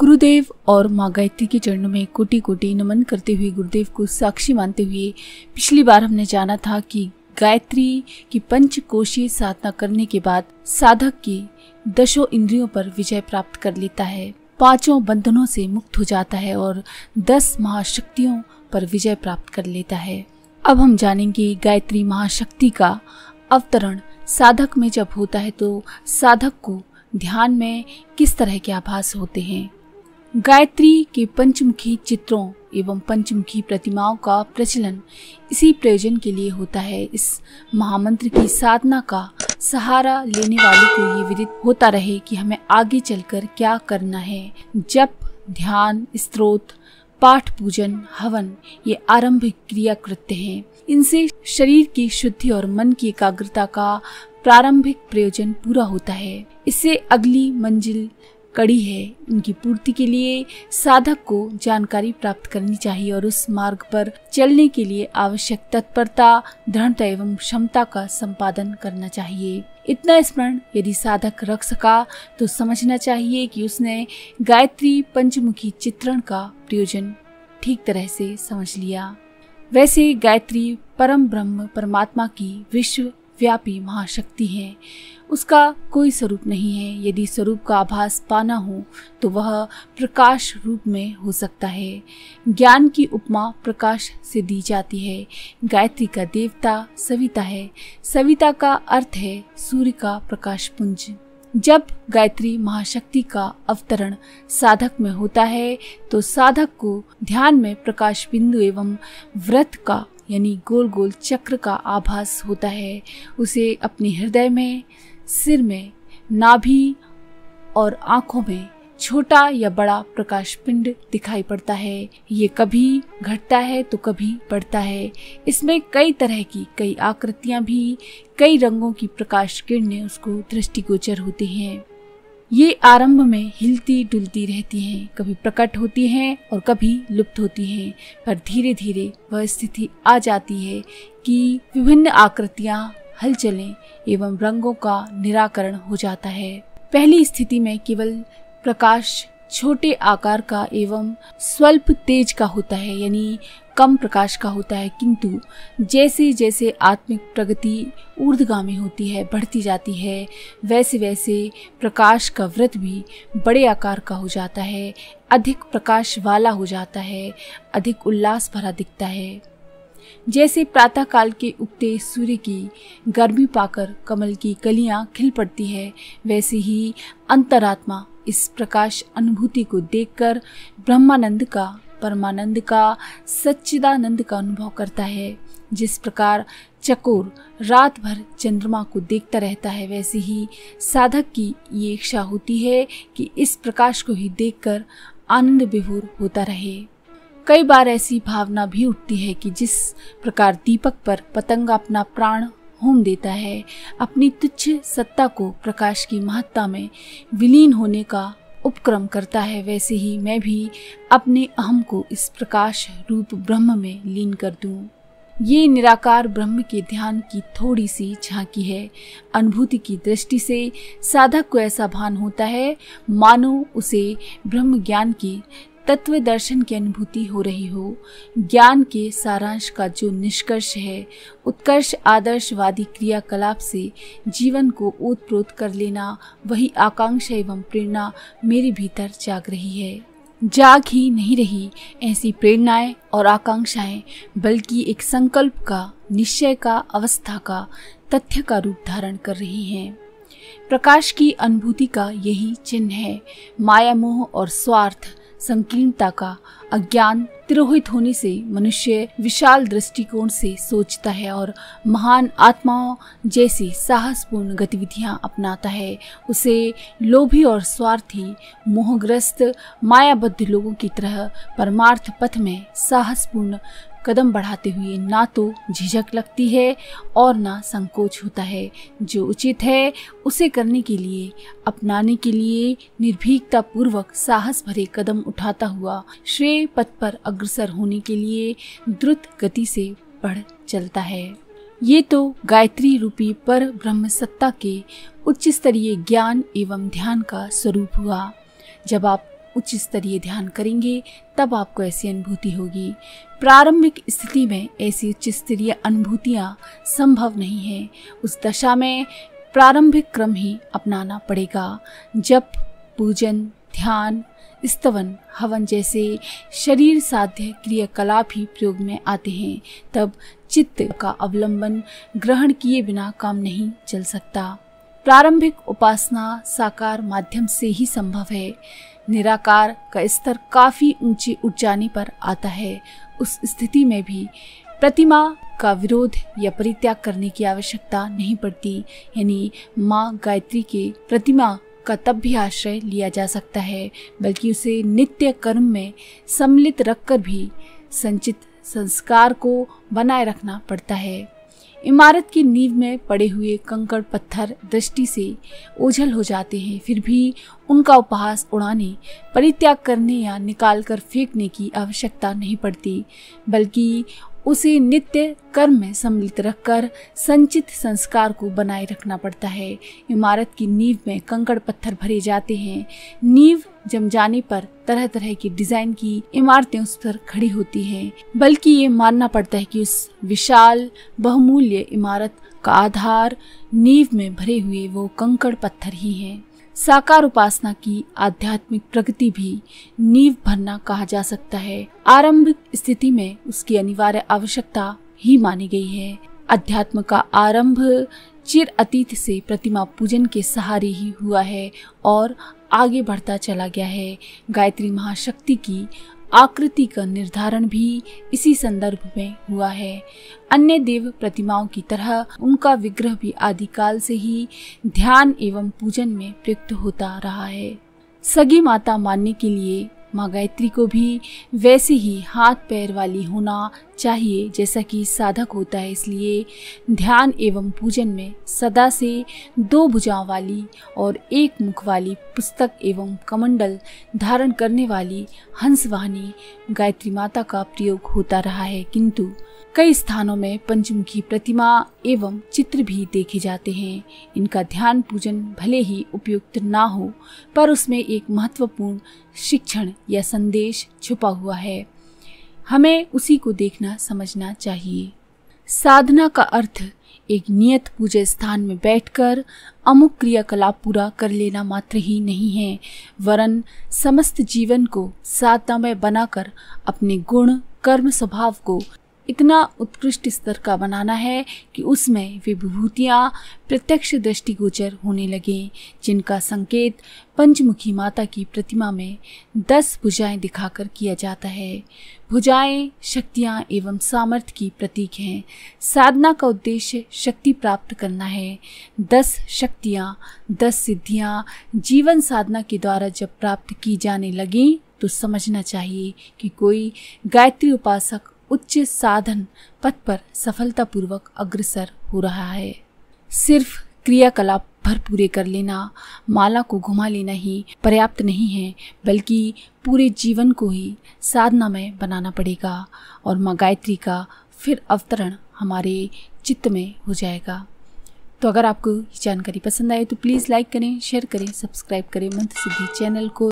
गुरुदेव और माँ गायत्री के चरणों में कोटि कोटि नमन करते हुए गुरुदेव को साक्षी मानते हुए पिछली बार हमने जाना था कि गायत्री की पंचकोशीय साधना करने के बाद साधक की दशों इंद्रियों पर विजय प्राप्त कर लेता है, पाँचों बंधनों से मुक्त हो जाता है और दस महाशक्तियों पर विजय प्राप्त कर लेता है। अब हम जानेंगे गायत्री महाशक्ति का अवतरण साधक में जब होता है तो साधक को ध्यान में किस तरह के आभास होते हैं। गायत्री के पंचमुखी चित्रों एवं पंचमुखी प्रतिमाओं का प्रचलन इसी प्रयोजन के लिए होता है। इस महामंत्र की साधना का सहारा लेने वाले को ये विदित होता रहे कि हमें आगे चलकर क्या करना है। जब ध्यान, स्त्रोत, पाठ पूजन, हवन, ये आरंभिक क्रिया कृत्य हैं। इनसे शरीर की शुद्धि और मन की एकाग्रता का प्रारंभिक प्रयोजन पूरा होता है। इससे अगली मंजिल कड़ी है। उनकी पूर्ति के लिए साधक को जानकारी प्राप्त करनी चाहिए और उस मार्ग पर चलने के लिए आवश्यक तत्परता, दृढ़ता एवं क्षमता का संपादन करना चाहिए। इतना स्मरण यदि साधक रख सका तो समझना चाहिए कि उसने गायत्री पंचमुखी चित्रण का प्रयोजन ठीक तरह से समझ लिया। वैसे गायत्री परम ब्रह्म परमात्मा की विश्व व्यापी महाशक्ति है। उसका कोई स्वरूप नहीं है। यदि स्वरूप का आभास पाना हो तो वह प्रकाश रूप में हो सकता है। ज्ञान की उपमा प्रकाश से दी जाती है। गायत्री का देवता सविता है। सविता का अर्थ है सूर्य का प्रकाश पुंज। जब गायत्री महाशक्ति का अवतरण साधक में होता है तो साधक को ध्यान में प्रकाश बिंदु एवं व्रत का यानी गोल गोल चक्र का आभास होता है। उसे अपने हृदय में, सिर में, नाभि और आँखों में छोटा या बड़ा प्रकाश पिंड दिखाई पड़ता है। ये कभी घटता है तो कभी बढ़ता है। इसमें कई तरह की, कई आकृतियाँ भी, कई रंगों की प्रकाश किरणें उसको दृष्टिगोचर होती हैं। ये आरंभ में हिलती डुलती रहती हैं, कभी प्रकट होती हैं और कभी लुप्त होती हैं, पर धीरे धीरे वह स्थिति आ जाती है कि विभिन्न आकृतियाँ हलचलें एवं रंगों का निराकरण हो जाता है। पहली स्थिति में केवल प्रकाश छोटे आकार का एवं स्वल्प तेज का होता है, यानी कम प्रकाश का होता है, किंतु जैसे जैसे आत्मिक प्रगति ऊर्धगामी होती है, बढ़ती जाती है, वैसे वैसे प्रकाश का व्रत भी बड़े आकार का हो जाता है, अधिक प्रकाश वाला हो जाता है, अधिक उल्लास भरा दिखता है। जैसे प्रातः काल के उगते सूर्य की गर्मी पाकर कमल की कलियाँ खिल पड़ती है, वैसे ही अंतरात्मा इस प्रकाश अनुभूति को देखकर ब्रह्मानंद का परमानंद का, सच्चिदानंद का अनुभव करता है। जिस प्रकार चकोर रात भर चंद्रमा को देखता रहता है, वैसे ही साधक की ये इच्छा होती है कि इस प्रकाश को ही देखकर आनंद विभोर होता रहे। कई बार ऐसी भावना भी उठती है कि जिस प्रकार दीपक पर पतंग अपना प्राण होम देता है, अपनी तुच्छ सत्ता को प्रकाश की महत्ता में विलीन होने का उपक्रम करता है, वैसे ही मैं भी अपने अहम को इस प्रकाश रूप ब्रह्म में लीन कर दूँ। ये निराकार ब्रह्म के ध्यान की थोड़ी सी झांकी है अनुभूति की दृष्टि से साधक को ऐसा भान होता है, मानो उसे ब्रह्म ज्ञान की तत्व दर्शन की अनुभूति हो रही हो, ज्ञान के सारांश का जो निष्कर्ष है, उत्कर्ष आदर्शवादी क्रियाकलाप से जीवन को ओतप्रोत कर लेना, वही आकांक्षा एवं प्रेरणा मेरे भीतर जाग रही है। जाग ही नहीं रही ऐसी प्रेरणाएँ और आकांक्षाएँ, बल्कि एक संकल्प का, निश्चय का, अवस्था का, तथ्य का रूप धारण कर रही हैं। प्रकाश की अनुभूति का यही चिन्ह है माया मोह और स्वार्थ संकीर्णता का अज्ञान तिरोहित होने से मनुष्य विशाल दृष्टिकोण से सोचता है और महान आत्माओं जैसी साहसपूर्ण गतिविधियाँ अपनाता है। उसे लोभी और स्वार्थी, मोहग्रस्त, मायाबद्ध लोगों की तरह परमार्थ पथ में साहसपूर्ण कदम बढ़ाते हुए ना तो झिझक लगती है और ना संकोच होता है। जो उचित है, उसे करने के लिए, अपनाने के लिए निर्भीकता पूर्वक साहस भरे कदम उठाता हुआ श्रेय पथ पर अग्रसर होने के लिए द्रुत गति से बढ़ चलता है। ये तो गायत्री रूपी पर ब्रह्म सत्ता के उच्च स्तरीय ज्ञान एवं ध्यान का स्वरूप हुआ। जब आप उच्च स्तरीय ध्यान करेंगे, तब आपको ऐसी अनुभूति होगी। प्रारंभिक स्थिति में ऐसी उच्च स्तरीय अनुभूतियाँ संभव नहीं है। उस दशा में प्रारंभिक क्रम ही अपनाना पड़ेगा। जब पूजन, ध्यान स्तवन, हवन जैसे शरीर साध्य क्रियाकलाप ही प्रयोग में आते हैं। तब चित्त का अवलंबन ग्रहण किए बिना काम नहीं चल सकता। प्रारंभिक उपासना साकार माध्यम से ही संभव है। निराकार का स्तर काफ़ी ऊँचे उठ जाने पर आता है। उस स्थिति में भी प्रतिमा का विरोध या परित्याग करने की आवश्यकता नहीं पड़ती। यानी माँ गायत्री के प्रतिमा का तब भी आश्रय लिया जा सकता है, बल्कि उसे नित्य कर्म में सम्मिलित रखकर भी संचित संस्कार को बनाए रखना पड़ता है। इमारत की नींव में पड़े हुए कंकड़ पत्थर दृष्टि से ओझल हो जाते हैं, फिर भी उनका उपहास उड़ाने, परित्याग करने या निकाल कर फेंकने की आवश्यकता नहीं पड़ती, बल्कि उसे नित्य कर्म में सम्मिलित रखकर संचित संस्कार को बनाए रखना पड़ता है। इमारत की नींव में कंकड़ पत्थर भरे जाते हैं। नींव जम जाने पर तरह तरह की डिज़ाइन की इमारतें उस पर खड़ी होती हैं। बल्कि ये मानना पड़ता है कि उस विशाल, बहुमूल्य इमारत का आधार नींव में भरे हुए वो कंकड़ पत्थर ही हैं। साकार उपासना की आध्यात्मिक प्रगति भी नींव भरना कहा जा सकता है। आरंभिक स्थिति में उसकी अनिवार्य आवश्यकता ही मानी गई है। अध्यात्म का आरंभ चिर अतीत से प्रतिमा पूजन के सहारे ही हुआ है और आगे बढ़ता चला गया है। गायत्री महाशक्ति की आकृति का निर्धारण भी इसी संदर्भ में हुआ है। अन्य देव प्रतिमाओं की तरह उनका विग्रह भी आदिकाल से ही ध्यान एवं पूजन में प्रयुक्त होता रहा है। सगी माता मानने के लिए माँ गायत्री को भी वैसे ही हाथ पैर वाली होना चाहिए, जैसा कि साधक होता है। इसलिए ध्यान एवं पूजन में सदा से दो भुजाओं वाली और एक मुख वाली पुस्तक एवं कमंडल धारण करने वाली हंसवाहनी गायत्री माता का प्रयोग होता रहा है। किंतु कई स्थानों में पंचमुखी प्रतिमा एवं चित्र भी देखे जाते हैं। इनका ध्यान पूजन भले ही उपयुक्त ना हो, पर उसमें एक महत्वपूर्ण शिक्षण या संदेश छुपा हुआ है। हमें उसी को देखना, समझना चाहिए। साधना का अर्थ, एक नियत पूजा स्थान में बैठकर अमुक क्रियाकलाप पूरा कर लेना मात्र ही नहीं है, वरन समस्त जीवन को साधना में बनाकर अपने गुण, कर्म, स्वभाव को इतना उत्कृष्ट स्तर का बनाना है कि उसमें विभूतियाँ प्रत्यक्ष दृष्टिगोचर होने लगे, जिनका संकेत पंचमुखी माता की प्रतिमा में दस भुजाएँ दिखाकर किया जाता है। भुजाएँ शक्तियाँ एवं सामर्थ्य की प्रतीक हैं। साधना का उद्देश्य शक्ति प्राप्त करना है। दस शक्तियाँ, दस सिद्धियाँ जीवन साधना के द्वारा जब प्राप्त की जाने लगी तो समझना चाहिए कि कोई गायत्री उपासक उच्च साधन पथ पर सफलतापूर्वक अग्रसर हो रहा है। सिर्फ़ क्रियाकलाप भर पूरे कर लेना, माला को घुमा लेना ही पर्याप्त नहीं है, बल्कि पूरे जीवन को ही साधना में बनाना पड़ेगा और माँ गायत्री का फिर अवतरण हमारे चित्त में हो जाएगा। तो अगर आपको जानकारी पसंद आए तो प्लीज़ लाइक करें, शेयर करें, सब्सक्राइब करें मंत्र सिद्धि चैनल को।